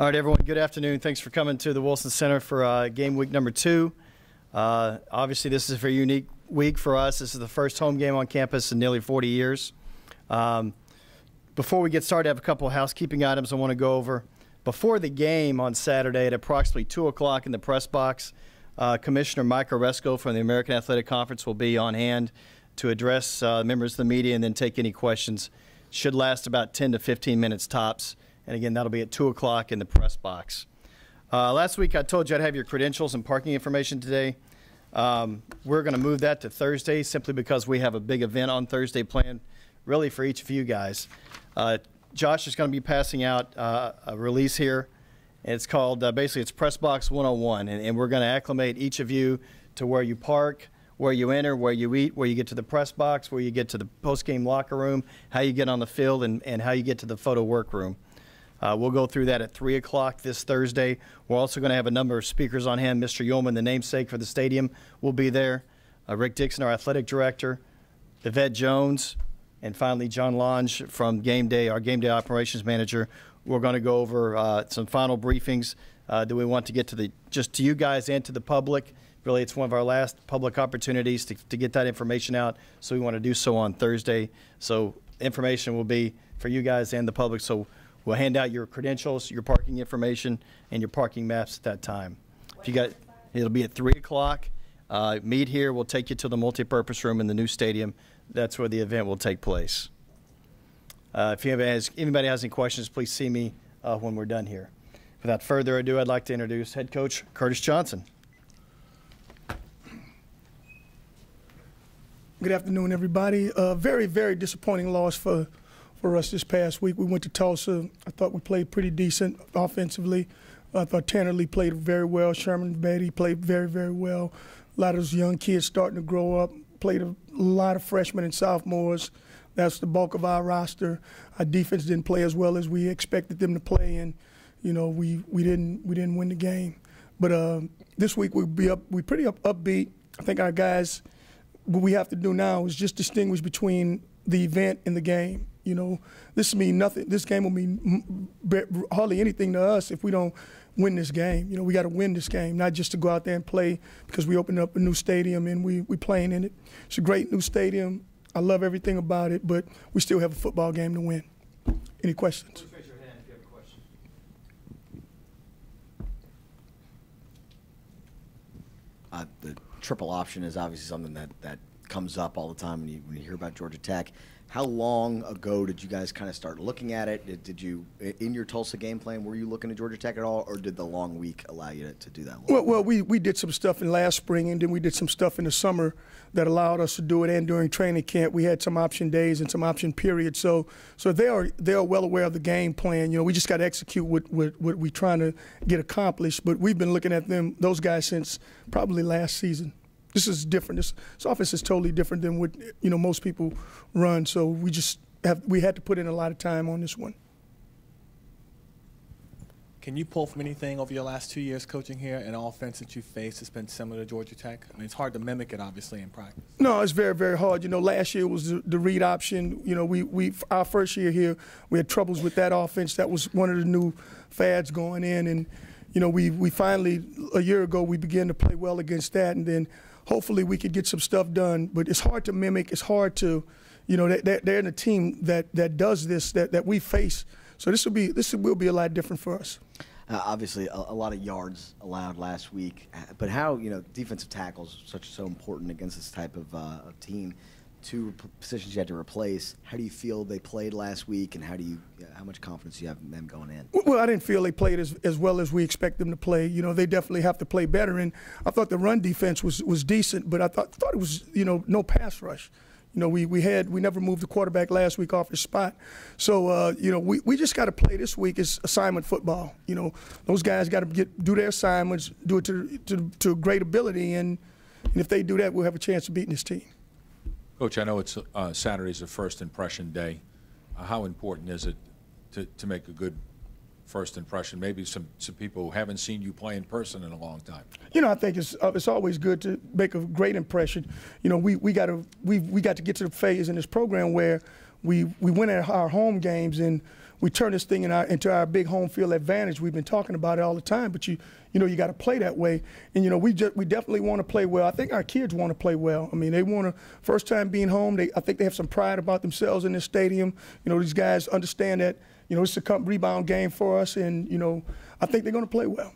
All right, everyone, good afternoon. Thanks for coming to the Wilson Center for uh, game week number two. Uh, obviously, this is a very unique week for us. This is the first home game on campus in nearly 40 years. Um, before we get started, I have a couple of housekeeping items I want to go over. Before the game on Saturday at approximately 2 o'clock in the press box, uh, Commissioner Mike Aresco from the American Athletic Conference will be on hand to address uh, members of the media and then take any questions. Should last about 10 to 15 minutes tops. And again, that'll be at 2 o'clock in the press box. Uh, last week, I told you I'd have your credentials and parking information today. Um, we're going to move that to Thursday simply because we have a big event on Thursday planned really for each of you guys. Uh, Josh is going to be passing out uh, a release here. It's called uh, basically it's Press Box 101, and, and we're going to acclimate each of you to where you park, where you enter, where you eat, where you get to the press box, where you get to the post-game locker room, how you get on the field, and, and how you get to the photo workroom. Uh, we'll go through that at 3 o'clock this Thursday. We're also going to have a number of speakers on hand. Mr. Yulman, the namesake for the stadium, will be there. Uh, Rick Dickson, our athletic director. Yvette Jones, and finally John Lange from Game Day, our Game Day operations manager. We're going to go over uh, some final briefings. Uh, do we want to get to the just to you guys and to the public? Really, it's one of our last public opportunities to, to get that information out. So we want to do so on Thursday. So information will be for you guys and the public. So We'll hand out your credentials, your parking information, and your parking maps at that time. If you got, it'll be at 3 o'clock. Uh, meet here. We'll take you to the multipurpose room in the new stadium. That's where the event will take place. Uh, if has, anybody has any questions, please see me uh, when we're done here. Without further ado, I'd like to introduce head coach Curtis Johnson. Good afternoon, everybody. A very, very disappointing loss for for us this past week. We went to Tulsa. I thought we played pretty decent offensively. I thought Tanner Lee played very well. Sherman Badie played very, very well. A lot of those young kids starting to grow up. Played a lot of freshmen and sophomores. That's the bulk of our roster. Our defense didn't play as well as we expected them to play, and you know we, we didn't we didn't win the game. But uh, this week we'll be up. We pretty up, upbeat. I think our guys. What we have to do now is just distinguish between the event and the game. You know, this mean nothing. This game will mean hardly anything to us if we don't win this game. You know, we got to win this game, not just to go out there and play because we opened up a new stadium and we we playing in it. It's a great new stadium. I love everything about it, but we still have a football game to win. Any questions? Raise your hand if you have a question. Uh, the triple option is obviously something that, that comes up all the time when you, when you hear about Georgia Tech. How long ago did you guys kind of start looking at it? Did, did, you, in your Tulsa game plan, were you looking at Georgia Tech at all, or did the long week allow you to, to do that? Well, well, we, we did some stuff in last spring, and then we did some stuff in the summer that allowed us to do it. And during training camp, we had some option days and some option periods. So, so they are they are well aware of the game plan. You know, we just got to execute what, what what we're trying to get accomplished. But we've been looking at them, those guys, since probably last season. This is different. This, this offense is totally different than what you know most people run. So we just have we had to put in a lot of time on this one. Can you pull from anything over your last two years coaching here, an offense that you faced that's been similar to Georgia Tech? I mean, it's hard to mimic it, obviously, in practice. No, it's very, very hard. You know, last year was the, the read option. You know, we, we our first year here, we had troubles with that offense. That was one of the new fads going in, and you know, we we finally a year ago we began to play well against that, and then hopefully we could get some stuff done. But it's hard to mimic. It's hard to, you know, they're, they're in a team that, that does this that, that we face. So this will be this will be a lot different for us. Uh, obviously, a, a, lot of yards allowed last week, but how you know defensive tackles such so important against this type of, uh, of team two positions you had to replace. How do you feel they played last week, and how do you, how much confidence do you have in them going in? Well, I didn't feel they played as, as well as we expect them to play. You know, they definitely have to play better, and I thought the run defense was was decent, but I thought thought it was you know no pass rush. You know, we, we had we never moved the quarterback last week off his spot, so uh, you know we, we just got to play this week is assignment football. You know, those guys got to get do their assignments, do it to to to great ability, and, and if they do that, we'll have a chance of beating this team. Coach, I know it's uh, Saturday's a first impression day. Uh, how important is it to, to make a good first impression? Maybe some, some people who haven't seen you play in person in a long time. You know, I think it's uh, it's always good to make a great impression. You know, we, we got to we we got to get to the phase in this program where we we win at our home games and we turn this thing in our, into our big home field advantage. We've been talking about it all the time, but you you know you got to play that way. And you know we just we definitely want to play well. I think our kids want to play well. I mean they want to first time being home. They I think they have some pride about themselves in this stadium. You know these guys understand that you know it's a rebound game for us, and you know I think they're going to play well.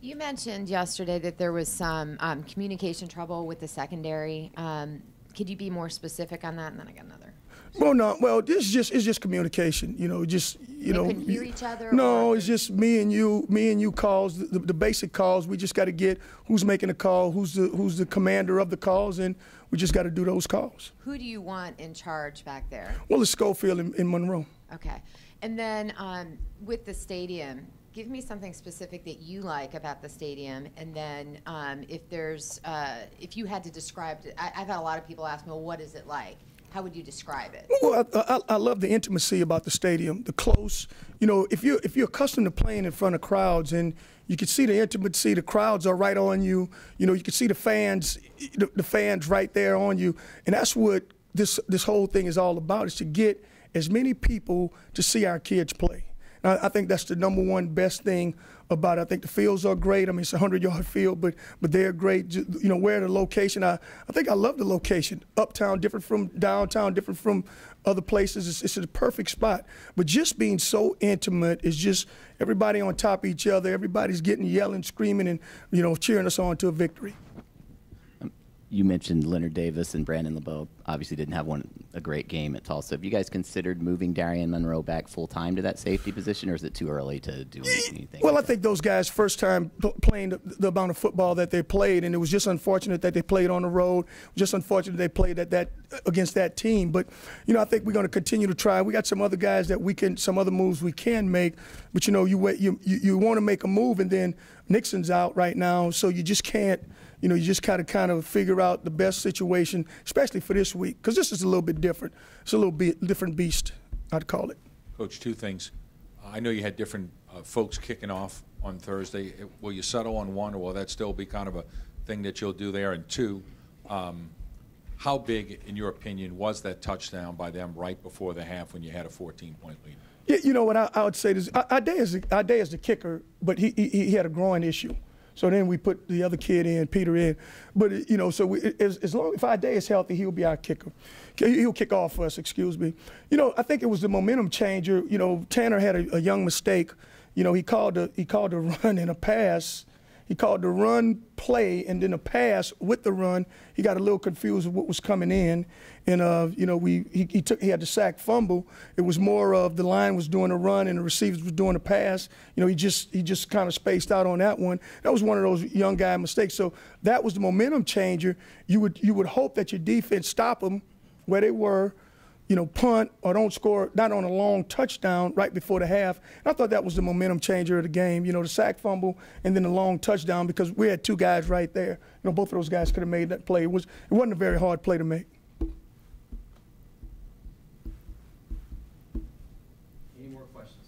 You mentioned yesterday that there was some um, communication trouble with the secondary. Um, could you be more specific on that? And then I got another. Well, no. Well, this is just it's just communication. You know, just you They know. couldn't hear each other, No, or- it's just me and you, me and you calls, the, the basic calls. We just got to get who's making the call, who's the who's the commander of the calls, and we just got to do those calls. Who do you want in charge back there? Well, it's Scofield in, in Monroe. Okay. And then um, with the stadium, give me something specific that you like about the stadium. And then um, if there's, uh, if you had to describe it, I, I've had a lot of people ask me, well, what is it like? How would you describe it? Well, I, I, I love the intimacy about the stadium, the close. You know, if you're if you're accustomed to playing in front of crowds, and you can see the intimacy, the crowds are right on you. You know, you can see the fans, the, the fans right there on you, and that's what this this whole thing is all about: is to get as many people to see our kids play. And I, I think that's the number one best thing about it. I think the fields are great. I mean, it's a hundred yard field, but but they're great. You know, where the location. I, I think I love the location. Uptown, different from downtown, different from other places. It's, it's a perfect spot. But just being so intimate is just everybody on top of each other. Everybody's getting yelling, screaming, and you know, cheering us on to a victory. You mentioned Leonard Davis and Brandon LeBeau. Obviously, didn't have one a great game at Tulsa. Have you guys considered moving Darion Monroe back full time to that safety position, or is it too early to do anything? Well, I like that? think those guys first time playing the, the amount of football that they played, and it was just unfortunate that they played on the road. Just unfortunate they played at that against that team. But you know, I think we're going to continue to try. We got some other guys that we can, some other moves we can make. But you know, you you, you want to make a move, and then Nixon's out right now, so you just can't. You know, you just kind of kind of figure out the best situation, especially for this week, because this is a little bit different. It's a little bit different beast, I'd call it. Coach, two things. I know you had different uh, folks kicking off on Thursday. Will you settle on one, or will that still be kind of a thing that you'll do there? And two, um, how big, in your opinion, was that touchdown by them right before the half when you had a 14-point lead? Yeah, you know what I, I would say is Ade is Ade is the kicker, but he, he he had a groin issue. So then we put the other kid in, Peter in. But you know, so we, as, as long if Ade is healthy, he'll be our kicker. He- He'll kick off for us. Excuse me. You know, I think it was the momentum changer. You know, Tanner had a, a young mistake. You know, he called a he called a run and a pass. He called the run play and then a pass with the run. He got a little confused with what was coming in, and uh, you know we he, he took he had the sack fumble. It was more of the line was doing a run and the receivers was doing a pass. You know he just he just kind of spaced out on that one. That was one of those young guy mistakes. So that was the momentum changer. You would you would hope that your defense stop them where they were you know, punt or don't score, not on a long touchdown right before the half. And I thought that was the momentum changer of the game, you know, the sack fumble and then the long touchdown because we had two guys right there. You know, both of those guys could have made that play. It, was, it wasn't a very hard play to make. Any more questions?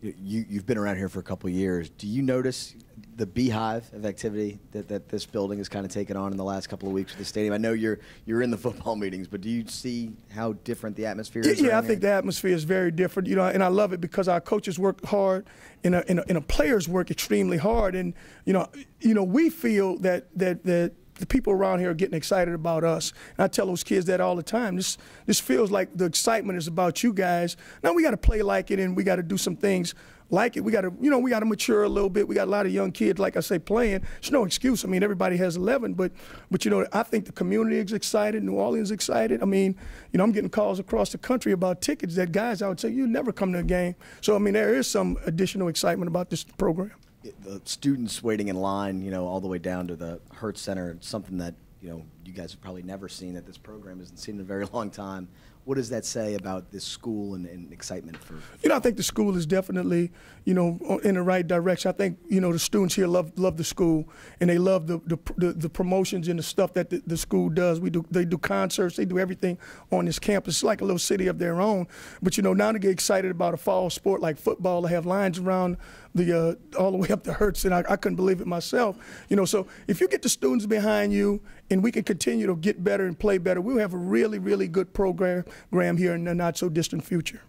You, you, you've been around here for a couple of years. Do you notice the beehive of activity that, that this building has kind of taken on in the last couple of weeks with the stadium? I know you're you're in the football meetings, but do you see how different the atmosphere is? yeah, I around think here? the atmosphere is very different, you know, and I love it because our coaches work hard, and, a, and, a, and a players work extremely hard, and you know, you know, we feel that that that the people around here are getting excited about us. And I tell those kids that all the time. This this feels like the excitement is about you guys. Now we got to play like it, and we got to do some things like it. We got to, you know, we got to mature a little bit. We got a lot of young kids, like I say, playing. There's no excuse. I mean, everybody has 11, but, but you know, I think the community is excited. New Orleans excited. I mean, you know, I'm getting calls across the country about tickets that guys I would say you never come to a game. So I mean, there is some additional excitement about this program. the students waiting in line, you know, all the way down to the Hertz Center, it's something that you know you guys have probably never seen that this program hasn't seen in a very long time. What does that say about this school and, and excitement for? You know, I think the school is definitely, you know, in the right direction. I think, you know, the students here love love the school, and they love the the, the, the promotions and the stuff that the, the, school does. We do they do concerts, they do everything on this campus. It's like a little city of their own. But you know, now to get excited about a fall sport like football, to have lines around the uh, all the way up to Hertz, and I, I couldn't believe it myself. You know, so if you get the students behind you, and we can continue to get better and play better, we'll have a really, really good program Graham here in the not so distant future.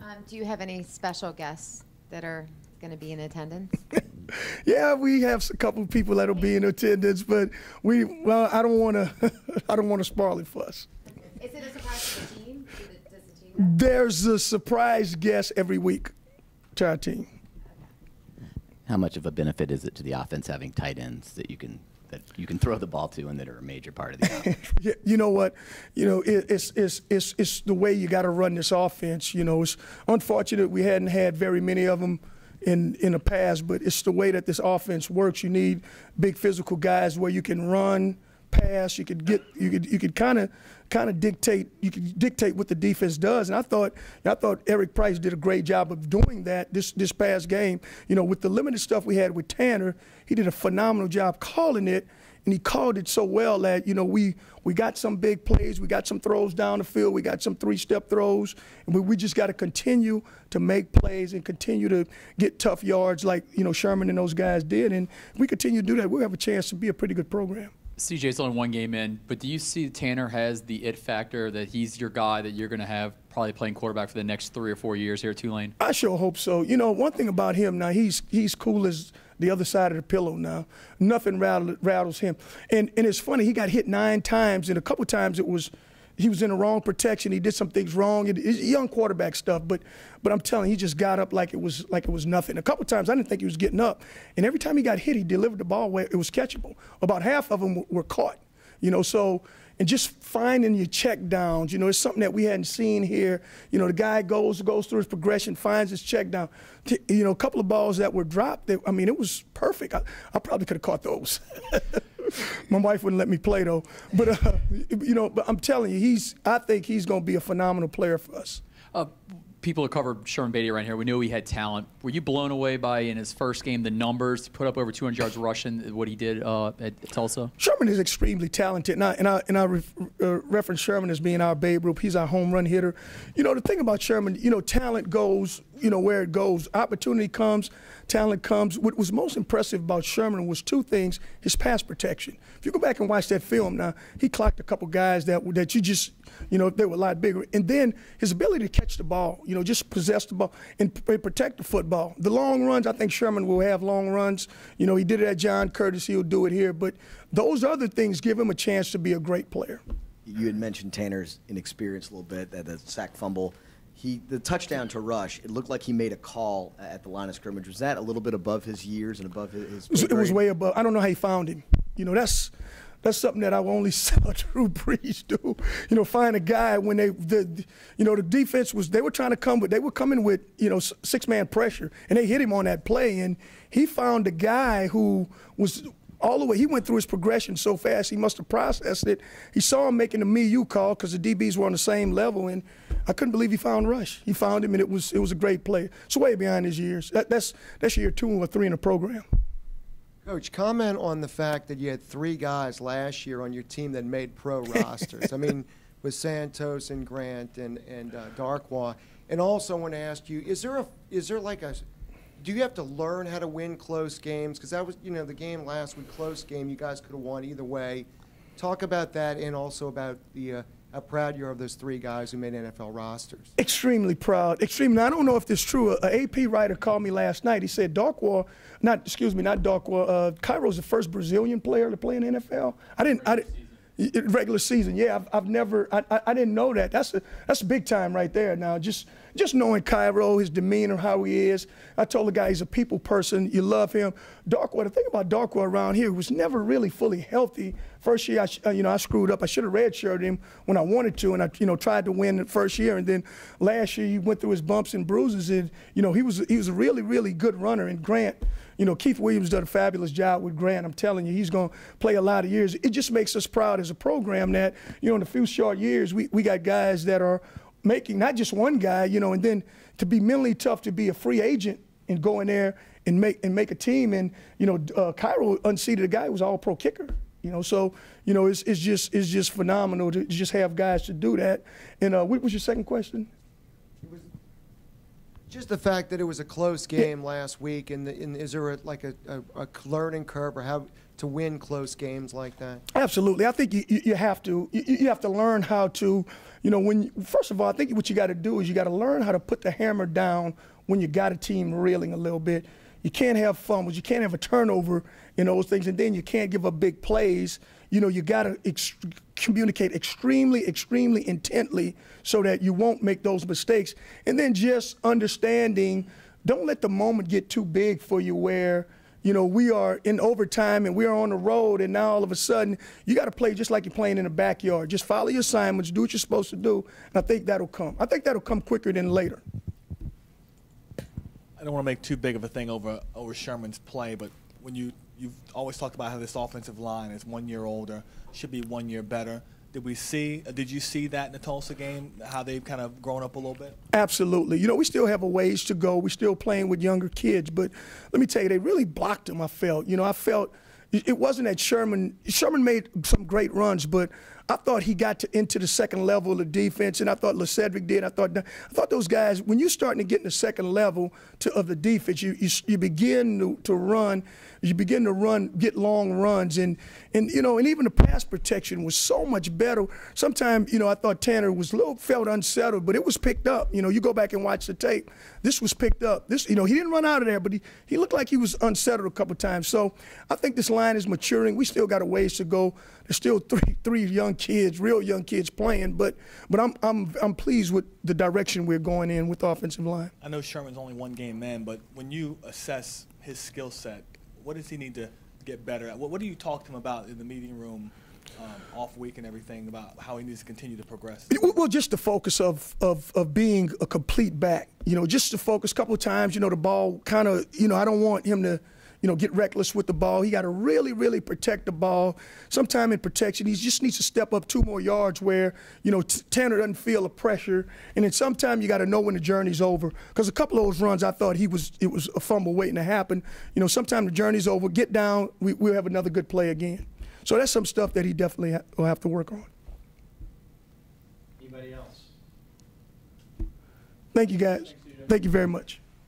Um, do you have any special guests that are going to be in attendance? yeah, we have a couple of people that'll be in attendance, but we well, I don't want to I don't want to spoil it for us. Is it a surprise to the team? Does the team There's a surprise guest every week to our team. How much of a benefit is it to the offense having tight ends that you can that you can throw the ball to and that are a major part of the offense? you know what? You know, it, it's, it's, it's, it's the way you got to run this offense. You know, it's unfortunate we hadn't had very many of them in, in the past, but it's the way that this offense works. You need big physical guys where you can run, pass. You could get, you could, you could kind of, kind of dictate. You could dictate what the defense does. And I thought, I thought Eric Price did a great job of doing that this this past game. You know, with the limited stuff we had with Tanner, he did a phenomenal job calling it and he called it so well that you know we we got some big plays, we got some throws down the field, we got some three-step throws, and we, we just got to continue to make plays and continue to get tough yards like you know Sherman and those guys did, and we continue to do that, we'll have a chance to be a pretty good program. CJ's only one game in, but do you see Tanner has the it factor that he's your guy that you're going to have probably playing quarterback for the next three or four years here at Tulane? I sure hope so. You know, one thing about him now, he's he's cool as the other side of the pillow now. Nothing rattles, rattles him. And and it's funny, he got hit nine times, and a couple times it was he was in the wrong protection. He did some things wrong. it's young quarterback stuff, but but I'm telling you, he just got up like it was like it was nothing. A couple times I didn't think he was getting up, and every time he got hit, he delivered the ball where it was catchable. About half of them were caught, you know. So and just finding your check downs, you know, it's something that we hadn't seen here. You know, the guy goes goes through his progression, finds his check down. You know, a couple of balls that were dropped. That, I mean, it was perfect. I, I probably could have caught those. My wife wouldn't let me play though. But uh, you know, but I'm telling you, he's. I think he's going to be a phenomenal player for us. Uh, people who covered Sherman Badie around here, we knew he had talent. Were you blown away by in his first game the numbers to put up over 200 yards rushing, what he did uh, at Tulsa? Sherman is extremely talented, and I and I, and I re, uh, reference Sherman as being our Babe Ruth. He's our home run hitter. You know the thing about Sherman, you know talent goes, you know where it goes. Opportunity comes, talent comes. What was most impressive about Sherman was two things: his pass protection. If you go back and watch that film, now he clocked a couple guys that that you just, you know, they were a lot bigger, and then his ability to catch the ball. You know, just possess the ball and, protect the football. The long runs, I think Sherman will have long runs. You know, he did it at John Curtis. He'll do it here. But those other things give him a chance to be a great player. You had mentioned Tanner's inexperience a little bit, that the sack fumble. He, the touchdown to Rush, it looked like he made a call at the line of scrimmage. Was that a little bit above his years and above his? his it was way above. I don't know how he found him. You know, that's that's something that I only saw Drew Brees do. You know, find a guy when they, the, you know, the defense was they were trying to come, but they were coming with you know six man pressure, and they hit him on that play, and he found a guy who was all the way. He went through his progression so fast, he must have processed it. He saw him making the me you call because the DBs were on the same level, and I couldn't believe he found Rush. He found him, and it was it was a great play. It's way behind his years. That, that's that's year two or three in the program. Coach, comment on the fact that you had three guys last year on your team that made pro rosters. I mean, with Santos and Grant and and uh, Darkwa, and also want to ask you: Is there a is there like a do you have to learn how to win close games? Because that was, you know, the game last week, close game. You guys could have won either way. Talk about that, and also about the uh, how proud you are of those three guys who made NFL rosters. Extremely proud. Extremely. I don't know if this is true. A, AP writer called me last night. He said Darkwa, not excuse me, not Darkwa. Uh, Cairo's the first Brazilian player to play in NFL. I didn't. I didn't. Regular season, yeah. I've, I've never. I, I, I didn't know that. That's a that's a big time right there. Now, just just knowing Cairo, his demeanor, how he is. I told the guy he's a people person. You love him. Darkwa, the thing about Darkwa around here, he was never really fully healthy. First year, I, uh, you know, I screwed up. I should have redshirted him when I wanted to, and I, you know, tried to win the first year. And then last year, he went through his bumps and bruises, and you know, he was he was a really really good runner. And Grant, you know, Keith Williams did a fabulous job with Grant. I'm telling you, he's going to play a lot of years. It just makes us proud as a program that you know, in a few short years, we we got guys that are making not just one guy, you know, and then to be mentally tough to be a free agent and go in there and make and make a team. And you know, uh, Cairo unseated a guy who was all pro kicker. You know, so you know, it's it's just it's just phenomenal to just have guys to do that. And uh, what was your second question? It was just the fact that it was a close game last week, and, the, and is there a, like a, a, a learning curve or how to win close games like that? Absolutely. I think you, you, have to you, you have to learn how to, you know, when first of all, I think what you got to do is you got to learn how to put the hammer down when you got a team reeling a little bit. You can't have fumbles, you can't have a turnover in those things, and then you can't give up big plays. You know, you got to ex- communicate extremely, extremely intently so that you won't make those mistakes. And then just understanding, don't let the moment get too big for you where you know, we are in overtime and we are on the road, and now all of a sudden you got to play just like you're playing in the backyard. Just follow your assignments, do what you're supposed to do, and I think that'll come. I think that'll come quicker than later. I don't want to make too big of a thing over over Sherman's play, but when you you've always talked about how this offensive line is one year older, should be one year better. Did we see? uh, Did you see that in the Tulsa game? How they've kind of grown up a little bit. Absolutely. You know, we still have a ways to go. We're still playing with younger kids, but let me tell you, they really blocked them. I felt. You know, I felt it wasn't that Sherman. Sherman made some great runs, but I thought he got to, into the second level of defense, and I thought Lazedrick did. I thought I thought those guys, when you're starting to get in the second level to, of the defense, you you, you begin to, to run, you begin to run, get long runs, and and you know, and even the pass protection was so much better. Sometimes, you know, I thought Tanner was a little felt unsettled, but it was picked up. You know, you go back and watch the tape. This was picked up. This, you know, he didn't run out of there, but he, he looked like he was unsettled a couple times. So I think this line is maturing. We still got a ways to go. There's still three three young kids, real young kids playing, but but I'm I'm I'm pleased with the direction we're going in with the offensive line. I know Sherman's only one game man, but when you assess his skill set, what does he need to get better at? What, what do you talk to him about in the meeting room, um, off week and everything about how he needs to continue to progress? Well, just the focus of, of, of being a complete back. You know, just the focus. A couple of times, you know, the ball kind of, you know, I don't want him to, you know, get reckless with the ball. He got to really, really protect the ball. Sometime in protection, he just needs to step up two more yards where, you know, T- Tanner doesn't feel the pressure. And then sometime you got to know when the journey's over. Because a couple of those runs, I thought he was, it was a fumble waiting to happen. You know, sometime the journey's over. Get down. We, we'll have another good play again. So that's some stuff that he definitely ha- will have to work on. Anybody else? Thank you, guys. Thank you very much.